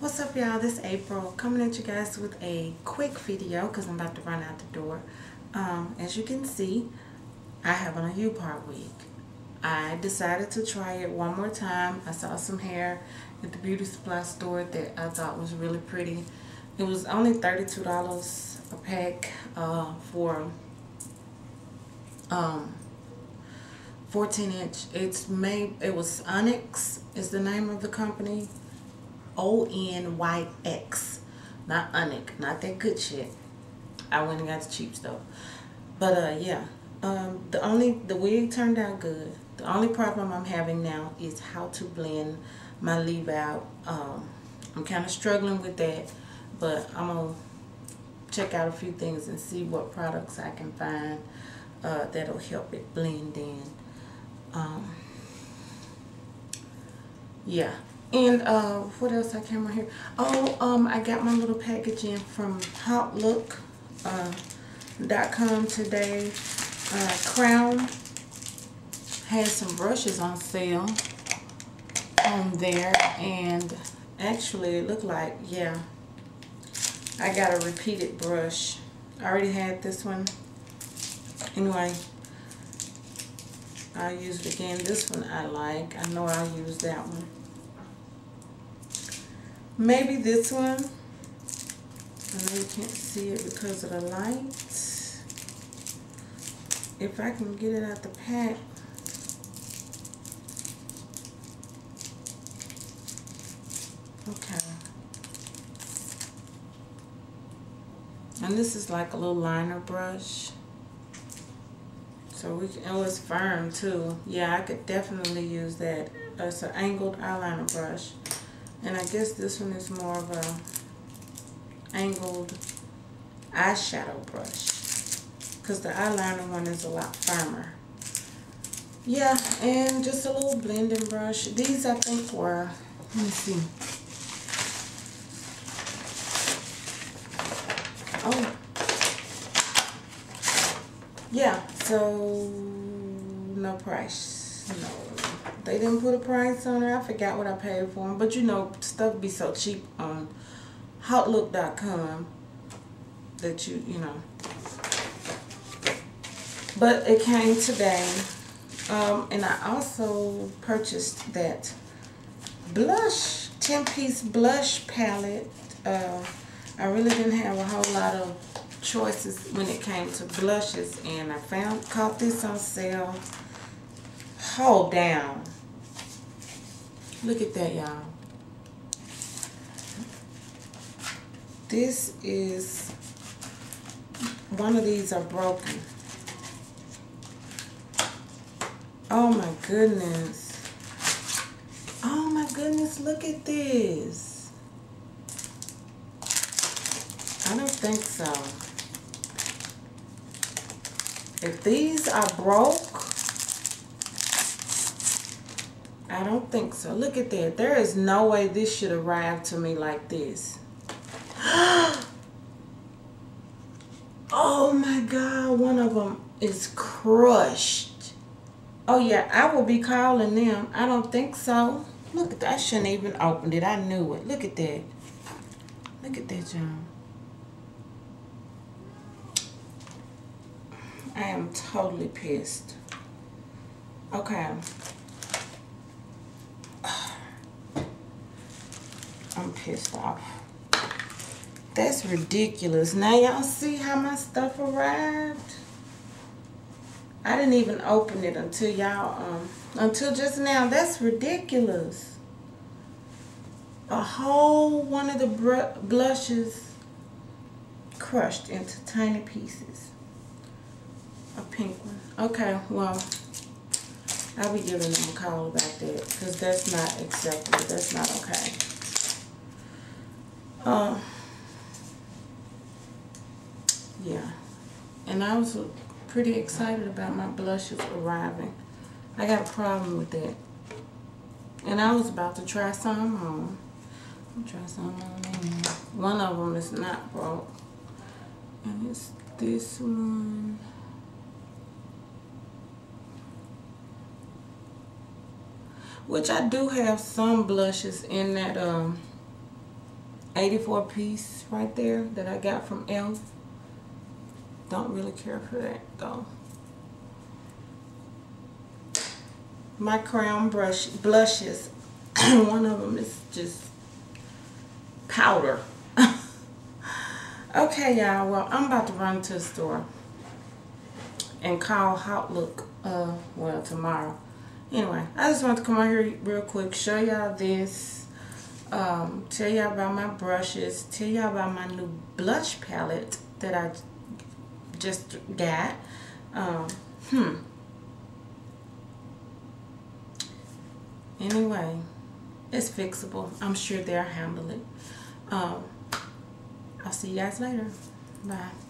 What's up y'all? This April coming at you guys with a quick video because I'm about to run out the door. Um, as you can see, I have on a U-Part wig. I decided to try it one more time. I saw some hair at the beauty supply store that I thought was really pretty. It was only $32 a pack uh, for um, 14 inch. It's made, it was Onyx is the name of the company. O-N-Y-X. Not Onyx, not that good shit. I went and got the cheap stuff. But uh, yeah, um, the only, the wig turned out good. The only problem I'm having now is how to blend my leave out. Um, I'm kind of struggling with that, but I'm going to check out a few things and see what products I can find uh, that'll help it blend in. Um, yeah. And uh, what else I came on here? Oh, um, I got my little package in from HauteLook.com uh, today. Uh, Crown has some brushes on sale on there. And actually, it looked like, yeah, I got a repeated brush. I already had this one. Anyway, I'll use it again. This one I like. I know I'll use that one. Maybe this one. I know you can't see it because of the light. If I can get it out the pack. Okay. And this is like a little liner brush. So we can, oh, it's firm too. Yeah, I could definitely use that. It's an angled eyeliner brush. And I guess this one is more of a angled eyeshadow brush. Because the eyeliner one is a lot firmer. Yeah, and just a little blending brush. These I think were, let me see. Oh. Yeah, so no price. No. They didn't put a price on it. I forgot what I paid for them. But you know, stuff be so cheap on HauteLook.com that you, you know. But it came today. Um, and I also purchased that blush, 10 piece blush palette. Uh, I really didn't have a whole lot of choices when it came to blushes and I found caught this on sale hold down look at that y'all. This is one of these are broken. Oh my goodness. Oh my goodness look at this. I don't think so. If these are broke, I don't think so. Look at that. There is no way this should arrive to me like this. oh my God. One of them is crushed. Oh yeah, I will be calling them. I don't think so. Look at that. I shouldn't even opened it. I knew it. Look at that. Look at that, John. I am totally pissed. Okay. I'm pissed off. That's ridiculous. Now y'all see how my stuff arrived? I didn't even open it until y'all, um, until just now. That's ridiculous. A whole one of the blushes crushed into tiny pieces. A pink one. Okay, well, I'll be giving them a call about that because that's not acceptable. That's not okay. Um, yeah. And I was pretty excited about my blushes arriving. I got a problem with that. And I was about to try some on. I'll try some on One of them is not broke. And it's this one. Which I do have some blushes in that um 84 piece right there that I got from Elf. Don't really care for that though. My crown brush blushes. One of them is just powder. okay, y'all. Well, I'm about to run to the store and call HauteLook, uh, well, tomorrow. Anyway, I just want to come on here real quick, show y'all this, um, tell y'all about my brushes, tell y'all about my new blush palette that I just got. Um, hmm. Anyway, it's fixable. I'm sure they'll handle it. Um, I'll see you guys later. Bye.